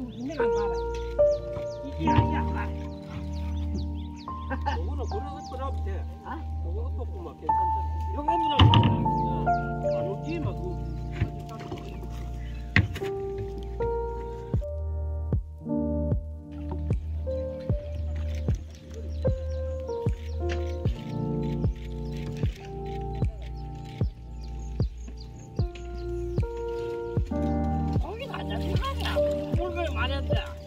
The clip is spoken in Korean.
무슨 내가 안 봐라. 이게 그런 엎어놔도 돼. 아? 요거 엎어보면 괜찮잖아. 요거 엎어놔도 안 오지? 막 그거. Ada?